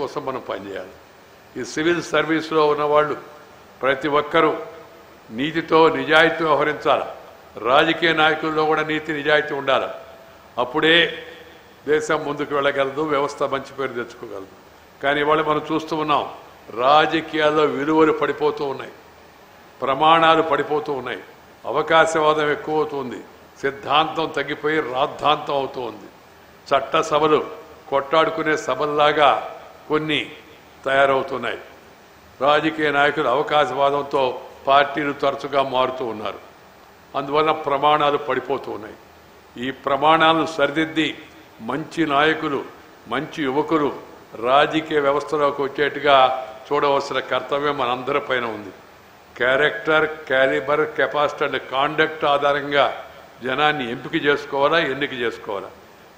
కోసం మనం పనిచేయాలి. ఈ సివిల్ సర్వీస్లో ఉన్నవాళ్ళు ప్రతి ఒక్కరూ నీతితో నిజాయితీ వ్యవహరించాలి? రాజకీయ నాయకుల్లో కూడా నీతి నిజాయితీ ఉండాలి? అప్పుడే దేశం ముందుకు వెళ్ళగలదు వ్యవస్థ మంచి పేరు తెచ్చుకోగలదు. కానీ ఇవాళ మనం చూస్తూ ఉన్నాం రాజకీయాల్లో విలువలు పడిపోతూ ఉన్నాయి. ప్రమాణాలు పడిపోతూ ఉన్నాయి. అవకాశవాదం ఎక్కువ అవుతుంది సిద్ధాంతం తగ్గిపోయి రాద్ధాంతం అవుతూ ఉంది చట్ట సభలు కొట్టాడుకునే సభల్లాగా కొన్ని తయారవుతున్నాయి. రాజకీయ నాయకులు అవకాశవాదంతో పార్టీలు తరచుగా మారుతూ ఉన్నారు. అందువల్ల ప్రమాణాలు పడిపోతూ ఉన్నాయి. ఈ ప్రమాణాలను సరిదిద్ది మంచి నాయకులు మంచి యువకులు రాజకీయ వ్యవస్థలోకి వచ్చేట్టుగా చూడవలసిన కర్తవ్యం మనందరిపైన ఉంది. Character calibre capacity and conduct ఆధారంగా జనాన్ని ఎంపిక చేసుకోవాలా ఎన్నిక చేసుకోవాలా?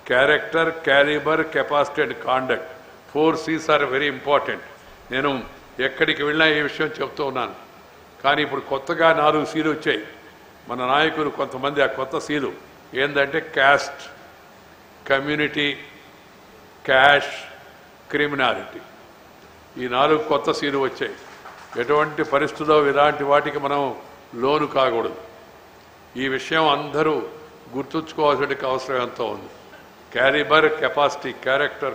Character calibre capacity and conduct four C's are very important నేను ఎక్కడికి వెళ్ళినా ఈ విషయం చెప్తూ ఉన్నాను. కానీ ఇప్పుడు కొత్తగా నాలుగు సీలు వచ్చాయి. మన నాయకులు కొంతమంది ఆ కొత్త సీలు ఏంటంటే క్యాస్ట్ కమ్యూనిటీ క్యాష్ క్రిమినాలిటీ ఈ నాలుగు కొత్త సీలు వచ్చాయి. ఎటువంటి పరిస్థితుల్లో ఇలాంటి వాటికి మనం లోను కాకూడదు. ఈ విషయం అందరూ గుర్తుంచుకోవాల్సిన అవసరం ఎంతో ఉంది. క్యాలిబర్ కెపాసిటీ క్యారెక్టర్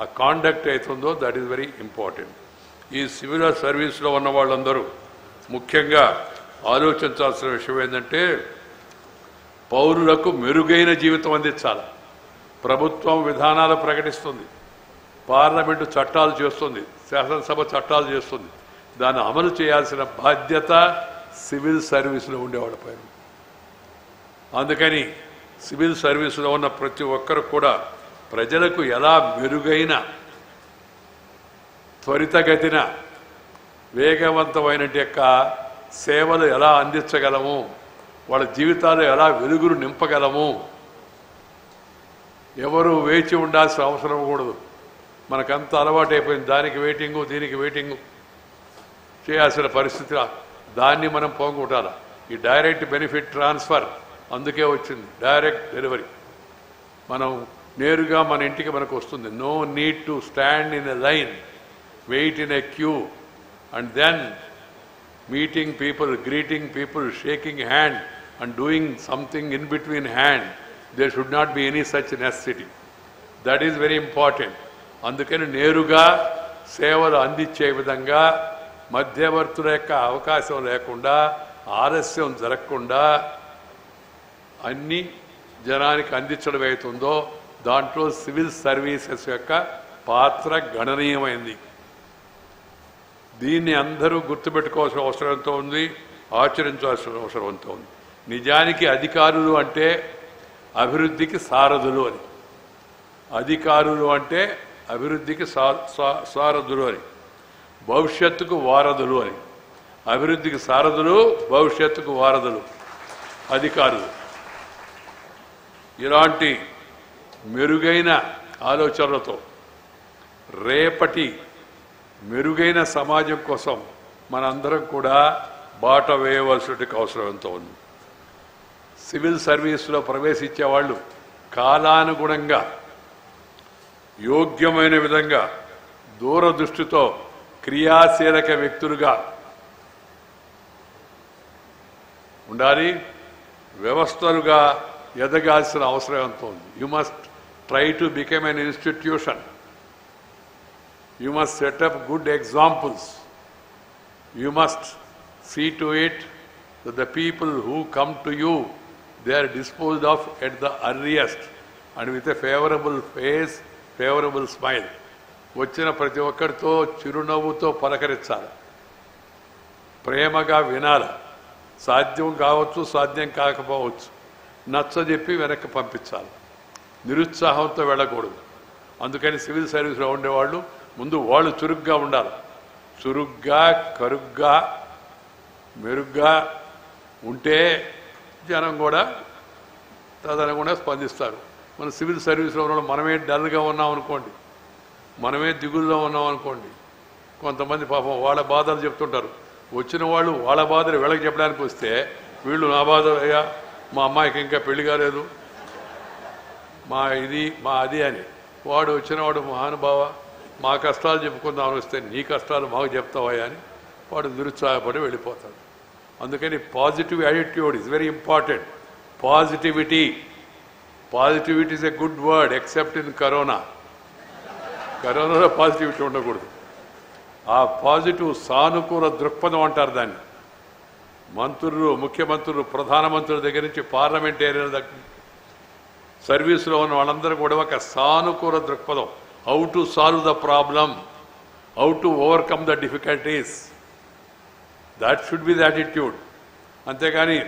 ఆ కాండక్ట్ అవుతుందో దట్ ఈస్ వెరీ ఇంపార్టెంట్ ఈ సివిల్ సర్వీస్లో ఉన్న వాళ్ళందరూ ముఖ్యంగా ఆలోచించాల్సిన విషయం ఏంటంటే పౌరులకు మెరుగైన జీవితం అందించాలి. ప్రభుత్వం విధానాలు ప్రకటిస్తుంది. పార్లమెంటు చట్టాలు చేస్తుంది. శాసనసభ చట్టాలు చేస్తుంది. దాన్ని అమలు చేయాల్సిన బాధ్యత సివిల్ సర్వీసులో ఉండేవాళ్ళపైన అందుకని సివిల్ సర్వీసులో ఉన్న ప్రతి ఒక్కరు కూడా ప్రజలకు ఎలా మెరుగైన త్వరితగతిన వేగవంతమైన యొక్క సేవలు ఎలా అందించగలము వాళ్ళ జీవితాలు ఎలా వెలుగులు నింపగలము ఎవరు వేచి ఉండాల్సిన అవసరం కూడదు. మనకంత అలవాటు అయిపోయింది దానికి వెయిటింగు దీనికి వెయిటింగు చేయాల్సిన పరిస్థితి దాన్ని మనం పోగొట్టాలి? ఈ డైరెక్ట్ బెనిఫిట్ ట్రాన్స్ఫర్ అందుకే వచ్చింది. Direct delivery. మనం నేరుగా మన ఇంటికి మనకు వస్తుంది. No need to stand in a line wait in a queue and then meeting people greeting people shaking hand and doing something in between hand they should not be any such necessity that is very important అందుకని నేరుగా సేవలు అందించే విధంగా మధ్యవర్తుల యొక్క అవకాశం లేకుండా ఆలస్యం జరగకుండా అన్ని జనానికి అందించడం అవుతుందో దాంట్లో సివిల్ సర్వీసెస్ యొక్క పాత్ర గణనీయమైంది. దీన్ని అందరూ గుర్తుపెట్టుకోవాల్సిన అవసరంతో ఉంది ఆచరించాల్సిన అవసరంతో ఉంది. నిజానికి అధికారులు అంటే అభివృద్ధికి సారథులు అని. అధికారులు అంటే అభివృద్ధికి సారథులు అని. భవిష్యత్తుకు వారధులు అని. అభివృద్ధికి సారథులు భవిష్యత్తుకు వారధులు అధికారులు. ఇలాంటి మెరుగైన ఆలోచనలతో రేపటి మెరుగైన సమాజం కోసం మనందరం కూడా బాట వేయవలసిన అవసరం ఎంతో ఉంది. సివిల్ సర్వీస్లో ప్రవేశించే వాళ్ళు కాలానుగుణంగా యోగ్యమైన విధంగా దూరదృష్టితో క్రియాశీలక వ్యక్తులుగా ఉండాలి. వ్యవస్థలుగా ఎదగాల్సిన అవసరం ఎంతో ఉంది. You must try to become an institution you must set up good examples you must see to it the people who come to you they are disposed of at the earliest and with a favourable face favourable smile వచ్చిన ప్రతి ఒక్కరితో చిరునవ్వుతో పలకరించాలి ప్రేమగా వినాలి సాధ్యం కావచ్చు సాధ్యం కాకపోవచ్చు నచ్చజెప్పి వెనక్కి పంపించాలి నిరుత్సాహంతో వెళ్ళకూడదు. అందుకని సివిల్ సర్వీస్లో ఉండేవాళ్ళు ముందు వాళ్ళు చురుగ్గా ఉండాలి. చురుగ్గా కరుగ్గా మెరుగ్గా ఉంటే జనం కూడా తదనుగుణంగా స్పందిస్తారు. మన సివిల్ సర్వీస్లో ఉన్న మనమే డల్గా ఉన్నాం అనుకోండి. మనమే దిగుల్లో ఉన్నాం అనుకోండి. కొంతమంది పాపం వాళ్ళ బాధలు చెప్తుంటారు. వచ్చిన వాళ్ళు వాళ్ళ బాధలు వీళ్ళకి చెప్పడానికి వస్తే వీళ్ళు నా బాధ అయ్యా మా అమ్మాయికి ఇంకా పెళ్ళి కాలేదు మా ఇది మా అది అని. వాడు వచ్చినవాడు మహానుభావ మా కష్టాలు చెప్పుకుందామని వస్తే నీ కష్టాలు మాకు చెప్తావా అని వాడు నిరుత్సాహపడి వెళ్ళిపోతాడు. అందుకని positive attitude is very important. Positivity. Positivity is a good word except in corona. కరోనాలో పాజిటివిటీ ఉండకూడదు. ఆ పాజిటివ్ సానుకూల దృక్పథం అంటారు దాన్ని. మంత్రులు ముఖ్యమంత్రులు ప్రధానమంత్రుల దగ్గర నుంచి పార్లమెంటేరియన్ దగ్గర సర్వీస్లో ఉన్న వాళ్ళందరూ కూడా ఒక సానుకూల దృక్పథం. How to solve the problem how to overcome the difficulties that should be the attitude అంతేగాని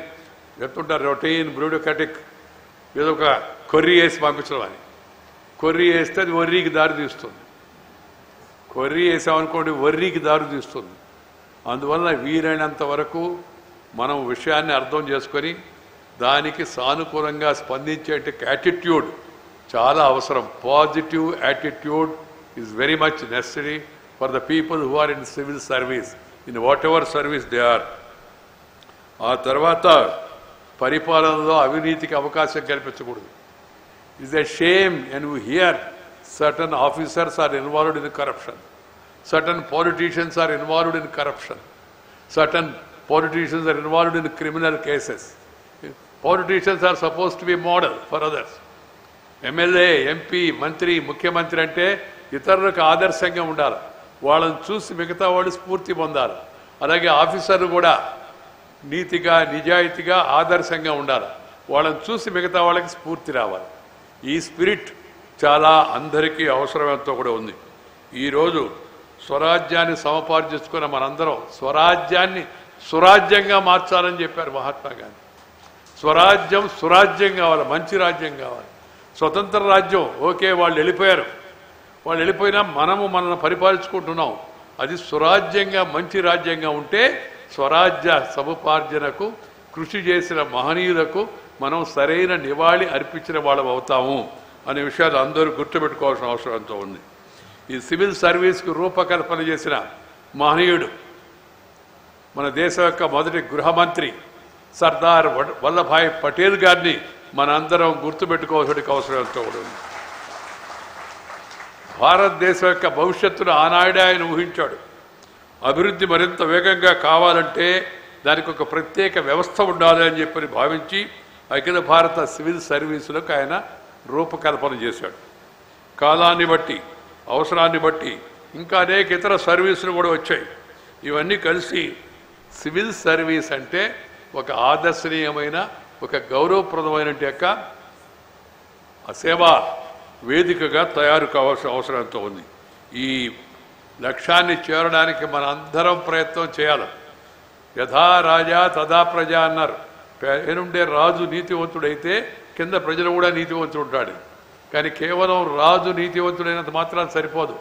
చెప్తుంటారు రొటీన్ బ్రూడోకాటిక్ ఏదో ఒక కొర్రీ వేసి పంపించడం అని. కొర్రీ వేస్తే అది వర్రీకి దారి తీస్తుంది. కొర్రీ వేసామనుకోండి వర్రీకి దారి తీస్తుంది. అందువల్ల వీలైనంత వరకు మనం విషయాన్ని అర్థం చేసుకొని దానికి సానుకూలంగా స్పందించే యాటిట్యూడ్ చాలా అవసరం. Positive attitude is very much necessary for the people who are in civil service in whatever service they are ఆ తర్వాత పరిపాలనలో అవినీతికి అవకాశం కల్పించకూడదు. Is a shame and you hear certain officers are involved in corruption certain politicians are involved in corruption certain politicians are involved in criminal cases politicians are suppose to be model for others MLA MP మంత్రి ముఖ్యమంత్రి అంటే ఇతరులకు ఆదర్శంగా ఉండాలి. వాళ్ళని చూసి మిగతా వాళ్ళు స్ఫూర్తి పొందాలి. అలాగే ఆఫీసర్లు కూడా నీతిగా నిజాయితీగా ఆదర్శంగా ఉండాలి. వాళ్ళని చూసి మిగతా వాళ్ళకి స్ఫూర్తి రావాలి. ఈ స్పిరిట్ చాలా అందరికీ అవసరమంతో కూడా ఉంది. ఈరోజు స్వరాజ్యాన్ని సమపార్జించుకున్న మనందరం స్వరాజ్యాన్ని సురాజ్యంగా మార్చాలని చెప్పారు మహాత్మా గాంధీ. స్వరాజ్యం సురాజ్యం కావాలి మంచి రాజ్యం కావాలి. స్వతంత్ర రాజ్యం ఓకే వాళ్ళు వెళ్ళిపోయారు. వాళ్ళు వెళ్ళిపోయినా మనము మనల్ని పరిపాలించుకుంటున్నాం. అది స్వరాజ్యంగా మంచి రాజ్యంగా ఉంటే స్వరాజ్య సముపార్జనకు కృషి చేసిన మహనీయులకు మనం సరైన నివాళి అర్పించిన వాళ్ళం అవుతాము అనే విషయాలు అందరూ గుర్తుపెట్టుకోవాల్సిన అవసరం ఎంతో ఉంది. ఈ సివిల్ సర్వీస్కు రూపకల్పన చేసిన మహనీయుడు మన దేశం యొక్క మొదటి గృహమంత్రి సర్దార్ వల్లభాయ్ పటేల్ గారిని మనందరం గుర్తుపెట్టుకోవాల్సిన అవసరం ఎంతో ఉంది. భారతదేశం యొక్క భవిష్యత్తును ఆనాడే ఆయన ఊహించాడు. అభివృద్ధి మరింత వేగంగా కావాలంటే దానికి ఒక ప్రత్యేక వ్యవస్థ ఉండాలి అని చెప్పని భావించి అఖిల భారత సివిల్ సర్వీసులకు ఆయన రూపకల్పన చేశాడు. కాలాన్ని బట్టి అవసరాన్ని బట్టి ఇంకా అనేక ఇతర సర్వీసులు కూడా వచ్చాయి. ఇవన్నీ కలిసి సివిల్ సర్వీస్ అంటే ఒక ఆదర్శనీయమైన ఒక గౌరవప్రదమైన యొక్క ఆ సేవా వేదికగా తయారు కావాల్సిన అవసరం ఎంతో ఉంది. ఈ లక్ష్యాన్ని చేరడానికి మన అందరం ప్రయత్నం చేయాలి. యథా రాజా తథా ప్రజ అన్నారు. పేరుండే రాజు నీతివంతుడైతే కింద ప్రజలు కూడా నీతివంతుడు ఉంటాడు కానీ కేవలం రాజు నీతివంతుడైనంత మాత్రాన్ని సరిపోదు.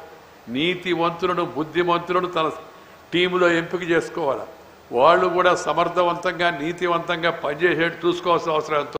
నీతివంతులను బుద్ధిమంతులను తన టీములో ఎంపిక చేసుకోవాలి. వాళ్ళు కూడా సమర్థవంతంగా నీతివంతంగా పనిచేసేట్టు చూసుకోవాల్సిన అవసరం ఎంతో